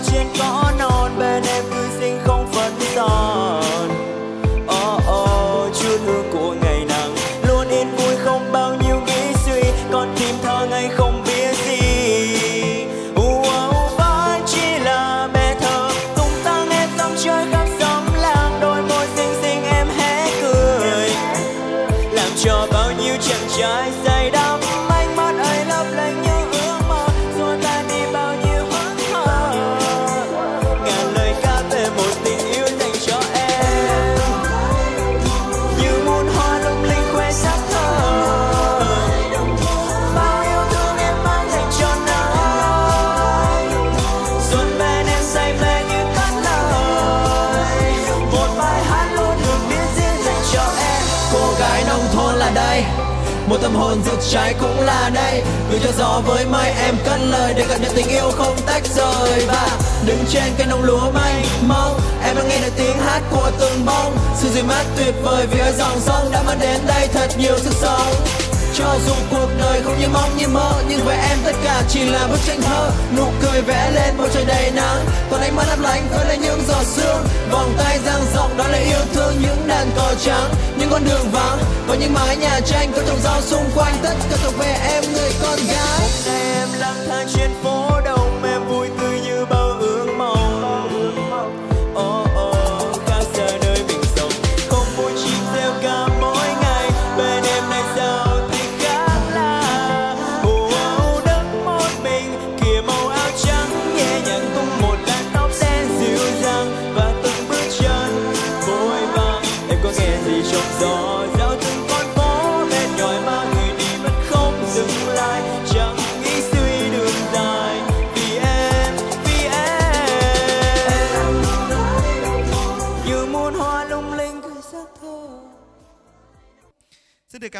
thơ trên có non bên em cứ xinh không phân son. Oh oh chút hương của ngày nắng luôn yên vui không bao nhiêu nghĩ suy Còn tim thơ ngây không biết gì. Wow, vẫn chỉ là mẹ thơ tung tăng em dòng chơi khắp xóm làng đôi môi xinh xinh em hé cười. Làm cho bao nhiêu chàng trai say đắm một tâm hồn rực cháy cũng là đây. Gửi cho gió với mây, em cất lời để cảm nhận tình yêu không tách rời. Và đứng trên cây nông lúa mây mông em đang nghe được tiếng hát của từng bông. Sự dịu mát tuyệt vời phía dòng sông đã mang đến đây thật nhiều sức sống. Cho dù cuộc đời không như mong như mơ, nhưng với em tất cả chỉ là bức tranh thơ. Nụ cười vẽ lên bầu trời đầy nắng, còn ánh mắt lấp lánh với lấy những giọt sương. Vòng tay dang rộng đó là yêu thương những đàn cò trắng, những con đường vắng và những mái nhà tranh có trồng rau xung quanh tất cả thuộc về em, người con gái. Hôm nay em muôn hoa lung linh cười giấc thơ Xin được cảm